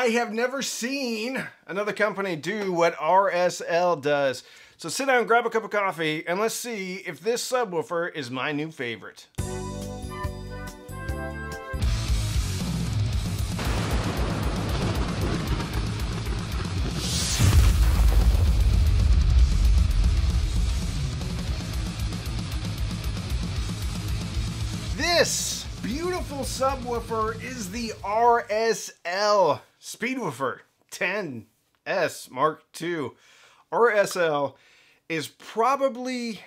I have never seen another company do what RSL does. So sit down, grab a cup of coffee, and let's see if this subwoofer is my new favorite. This beautiful subwoofer is the RSL Speedwoofer 10S Mark II. RSL is probably,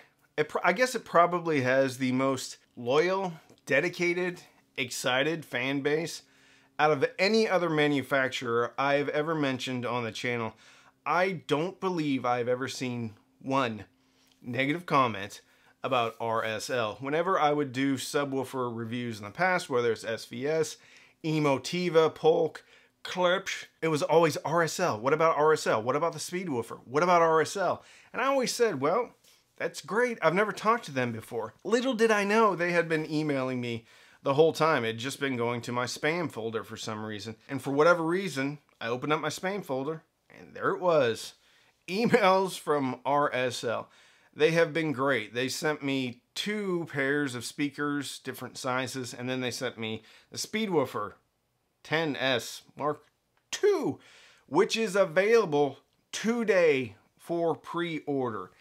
I guess it probably has the most loyal, dedicated, excited fan base out of any other manufacturer I've ever mentioned on the channel. I don't believe I've ever seen one negative comment about RSL. Whenever I would do subwoofer reviews in the past, whether it's SVS, Emotiva, Polk, Klipsch, it was always RSL. What about RSL? What about the Speedwoofer? What about RSL? And I always said, well, that's great. I've never talked to them before. Little did I know they had been emailing me the whole time. It just been going to my spam folder for some reason. And for whatever reason, I opened up my spam folder and there it was. Emails from RSL. They have been great. They sent me two pairs of speakers, different sizes, and then they sent me the Speedwoofer 10S Mark II, which is available today for pre-order.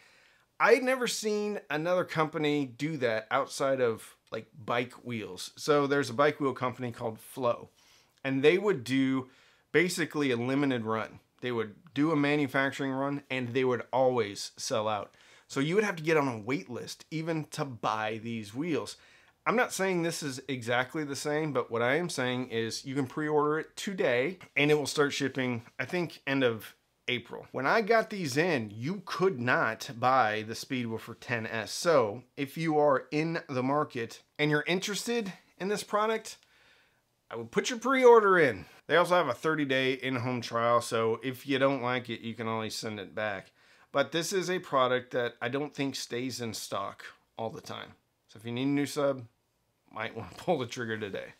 I'd never seen another company do that outside of like bike wheels. So there's a bike wheel company called FLO, and they would do basically a limited run. They would do a manufacturing run and they would always sell out. So you would have to get on a wait list even to buy these wheels. I'm not saying this is exactly the same, but what I am saying is you can pre-order it today and it will start shipping, I think, end of April. When I got these in, you could not buy the Speedwoofer 10S. So if you are in the market and you're interested in this product, I would put your pre-order in. They also have a 30-day in-home trial, so if you don't like it, you can always send it back. But this is a product that I don't think stays in stock all the time. So if you need a new sub, might want to pull the trigger today.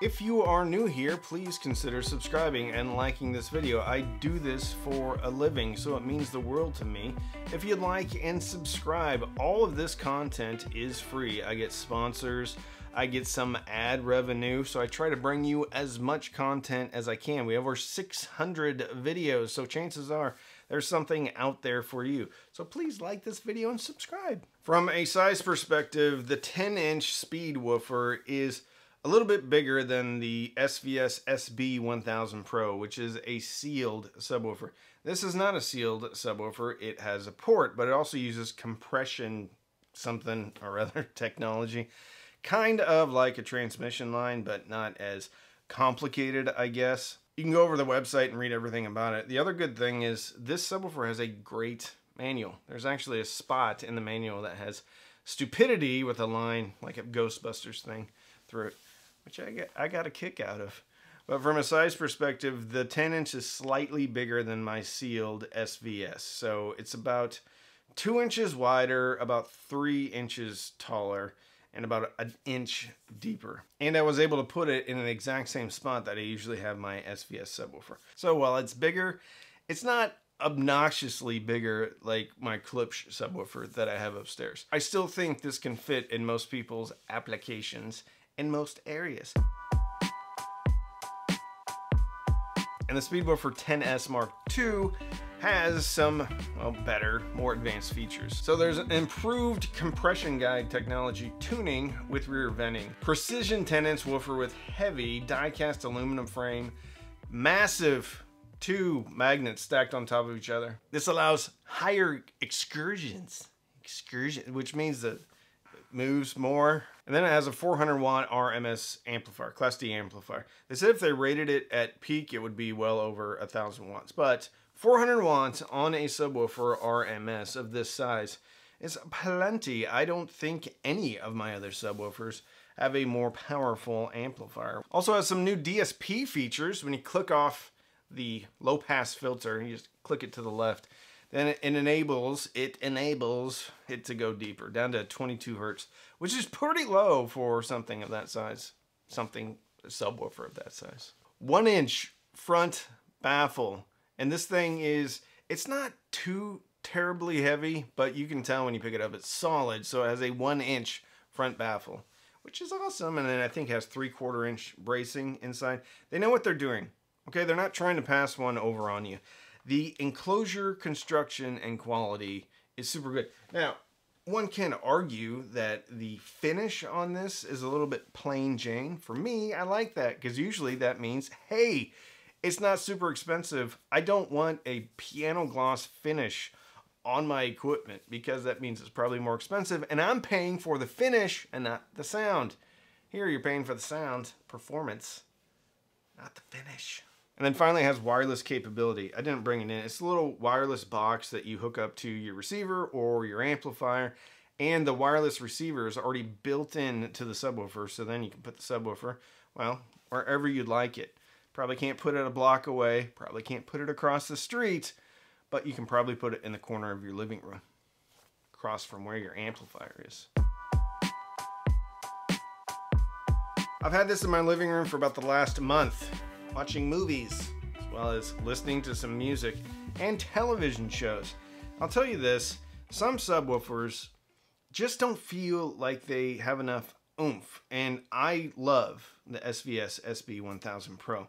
If you are new here, please consider subscribing and liking this video. I do this for a living, so it means the world to me. If you'd like and subscribe, all of this content is free. I get sponsors, I get some ad revenue. So I try to bring you as much content as I can. We have over 600 videos, so chances are there's something out there for you. So please like this video and subscribe. From a size perspective, the 10 inch Speedwoofer is a little bit bigger than the SVS SB 1000 Pro, which is a sealed subwoofer. This is not a sealed subwoofer. It has a port, but it also uses compression something or other technology kind of like a transmission line, but not as complicated, I guess. You can go over the website and read everything about it. The other good thing is this subwoofer has a great manual. There's actually a spot in the manual that has stupidity with a line like a Ghostbusters thing through it, which I get I got a kick out of. But from a size perspective, the 10 inch is slightly bigger than my sealed SVS. So it's about two inches wider, about three inches taller and about an inch deeper. And I was able to put it in an exact same spot that I usually have my SVS subwoofer. So while it's bigger, it's not obnoxiously bigger like my Klipsch subwoofer that I have upstairs. I still think this can fit in most people's applications in most areas. And the Speedwoofer 10S Mark II has some, well, better, more advanced features. So there's an improved compression guide technology tuning with rear venting, precision 10-inch woofer with heavy die-cast aluminum frame, massive two magnets stacked on top of each other. This allows higher excursions, excursion, which means that it moves more. And then it has a 400 watt RMS amplifier, Class D amplifier. They said if they rated it at peak, it would be well over a thousand watts, but 400 watts on a subwoofer RMS of this size is plenty. I don't think any of my other subwoofers have a more powerful amplifier. Also has some new DSP features. When you click off the low pass filter, you just click it to the left, then it enables, it enables it to go deeper, down to 22 hertz, which is pretty low for something of that size. Something a subwoofer of that size. One inch front baffle. And this thing is, it's not too terribly heavy, but you can tell when you pick it up, it's solid. So it has a one inch front baffle, which is awesome. And then I think has three quarter inch bracing inside. They know what they're doing. Okay, they're not trying to pass one over on you. The enclosure construction and quality is super good. Now, one can argue that the finish on this is a little bit plain Jane. For me, I like that because usually that means, hey, it's not super expensive. I don't want a piano gloss finish on my equipment because that means it's probably more expensive and I'm paying for the finish and not the sound. Here you're paying for the sound, performance, not the finish. And then finally it has wireless capability. I didn't bring it in. It's a little wireless box that you hook up to your receiver or your amplifier. And the wireless receiver is already built in to the subwoofer. So then you can put the subwoofer, well, wherever you'd like it. Probably can't put it a block away. Probably can't put it across the street. But you can probably put it in the corner of your living room. Across from where your amplifier is. I've had this in my living room for about the last month watching movies, as well as listening to some music and television shows. I'll tell you this some subwoofers just don't feel like they have enough oomph, and I love the SVS SB1000 Pro.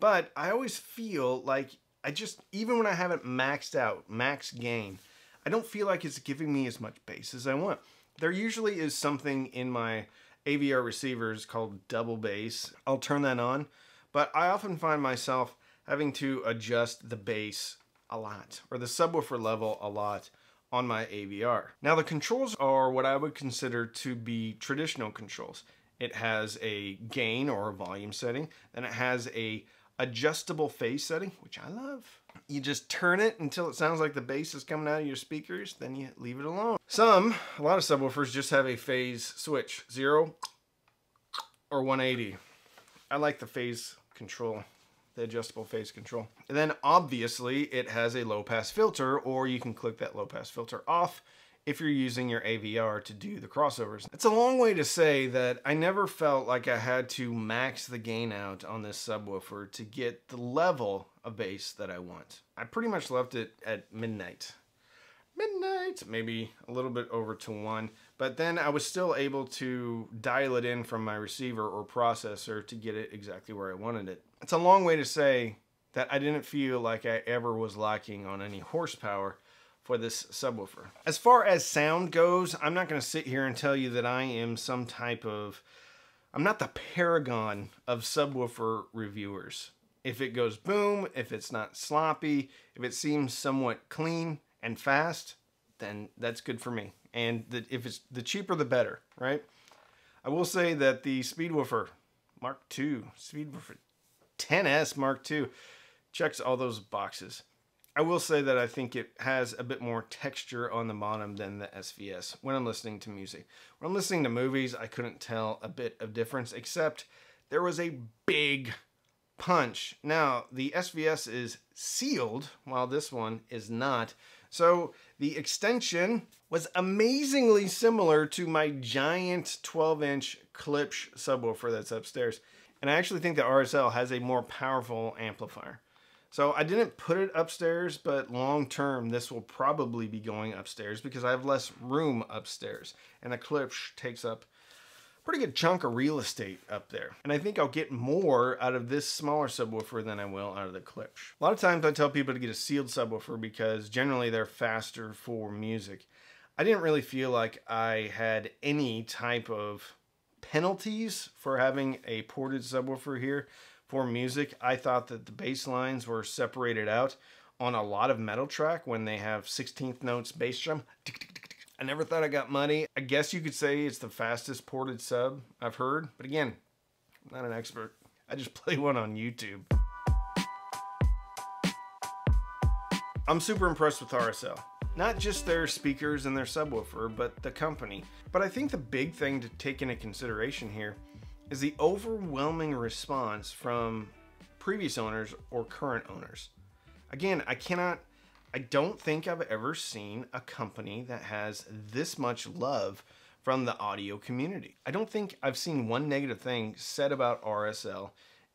But I always feel like I just, even when I have it maxed out, max gain, I don't feel like it's giving me as much bass as I want. There usually is something in my AVR receivers called double bass. I'll turn that on but I often find myself having to adjust the bass a lot, or the subwoofer level a lot on my AVR. Now the controls are what I would consider to be traditional controls. It has a gain or a volume setting, then it has a adjustable phase setting, which I love. You just turn it until it sounds like the bass is coming out of your speakers, then you leave it alone. Some, a lot of subwoofers just have a phase switch, zero or 180. I like the phase control, the adjustable phase control. And then obviously it has a low pass filter or you can click that low pass filter off if you're using your AVR to do the crossovers. It's a long way to say that I never felt like I had to max the gain out on this subwoofer to get the level of bass that I want. I pretty much left it at midnight midnight, maybe a little bit over to one. But then I was still able to dial it in from my receiver or processor to get it exactly where I wanted it. It's a long way to say that I didn't feel like I ever was lacking on any horsepower for this subwoofer. As far as sound goes, I'm not going to sit here and tell you that I am some type of I'm not the paragon of subwoofer reviewers. If it goes boom, if it's not sloppy, if it seems somewhat clean, and fast, then that's good for me. And the, if it's the cheaper, the better, right? I will say that the Speedwoofer Mark II, Speedwoofer 10S Mark II, checks all those boxes. I will say that I think it has a bit more texture on the bottom than the SVS when I'm listening to music. When I'm listening to movies, I couldn't tell a bit of difference, except there was a big punch. Now, the SVS is sealed, while this one is not. So the extension was amazingly similar to my giant 12-inch Klipsch subwoofer that's upstairs. And I actually think the RSL has a more powerful amplifier. So I didn't put it upstairs, but long term, this will probably be going upstairs because I have less room upstairs. And the Klipsch takes up pretty good chunk of real estate up there. And I think I'll get more out of this smaller subwoofer than I will out of the Klipsch. A lot of times I tell people to get a sealed subwoofer because generally they're faster for music. I didn't really feel like I had any type of penalties for having a ported subwoofer here for music. I thought that the bass lines were separated out on a lot of metal track when they have 16th notes bass drum. I never thought I got money. I guess you could say it's the fastest ported sub I've heard. But again, I'm not an expert. I just play one on YouTube. I'm super impressed with RSL. Not just their speakers and their subwoofer, but the company. But I think the big thing to take into consideration here is the overwhelming response from previous owners or current owners. Again, I cannot I don't think I've ever seen a company that has this much love from the audio community. I don't think I've seen one negative thing said about RSL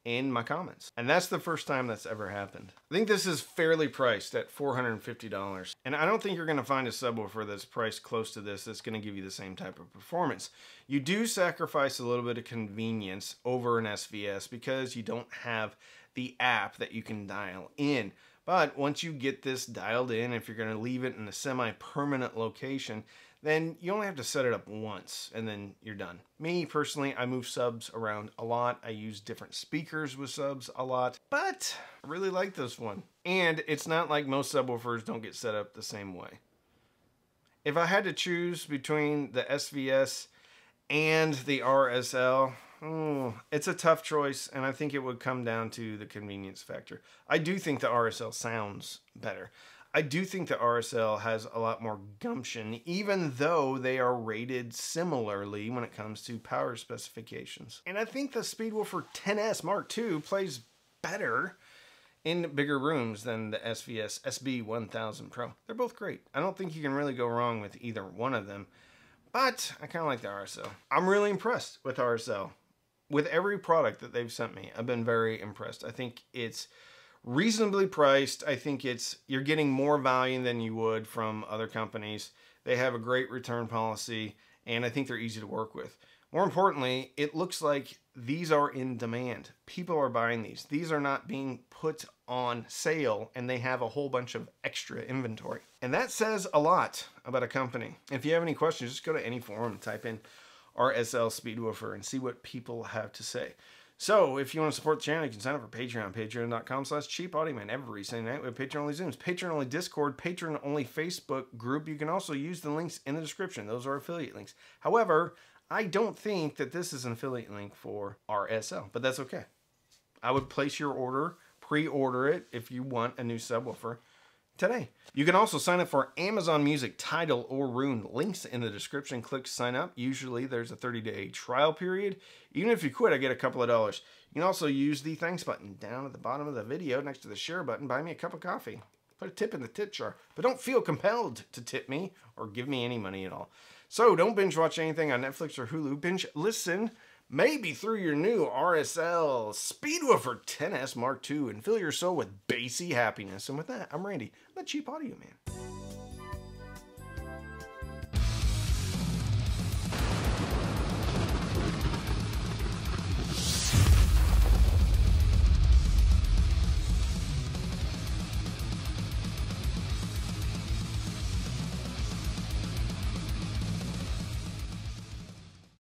in my comments. And that's the first time that's ever happened. I think this is fairly priced at $450. And I don't think you're gonna find a subwoofer that's priced close to this that's gonna give you the same type of performance. You do sacrifice a little bit of convenience over an SVS because you don't have the app that you can dial in. But once you get this dialed in, if you're gonna leave it in a semi-permanent location, then you only have to set it up once and then you're done. Me personally, I move subs around a lot. I use different speakers with subs a lot, but I really like this one. And it's not like most subwoofers don't get set up the same way. If I had to choose between the SVS and the RSL, oh, it's a tough choice, and I think it would come down to the convenience factor. I do think the RSL sounds better. I do think the RSL has a lot more gumption, even though they are rated similarly when it comes to power specifications. And I think the Speedwoofer 10S Mark II plays better in bigger rooms than the SVS SB1000 Pro. They're both great. I don't think you can really go wrong with either one of them, but I kind of like the RSL. I'm really impressed with RSL. With every product that they've sent me, I've been very impressed. I think it's reasonably priced. I think it's you're getting more value than you would from other companies. They have a great return policy and I think they're easy to work with. More importantly, it looks like these are in demand. People are buying these. These are not being put on sale and they have a whole bunch of extra inventory. And that says a lot about a company. If you have any questions, just go to any forum, type in RSL Speedwoofer and see what people have to say. So, if you want to support the channel, you can sign up for Patreon, patreon.com slash cheap man. Every Sunday night have Patreon only Zooms, Patreon only Discord, Patreon only Facebook group. You can also use the links in the description. Those are affiliate links. However, I don't think that this is an affiliate link for RSL, but that's okay. I would place your order, pre-order it if you want a new subwoofer today. You can also sign up for Amazon Music, Tidal, or Roon. Links in the description. Click sign up. Usually there's a 30-day trial period. Even if you quit, I get a couple of dollars. You can also use the thanks button down at the bottom of the video next to the share button. Buy me a cup of coffee. Put a tip in the tip jar. But don't feel compelled to tip me or give me any money at all. So don't binge watch anything on Netflix or Hulu. Binge listen maybe through your new RSL Speedwoofer 10S Mark II and fill your soul with bassy happiness. And with that, I'm Randy, the Cheap Audio Man.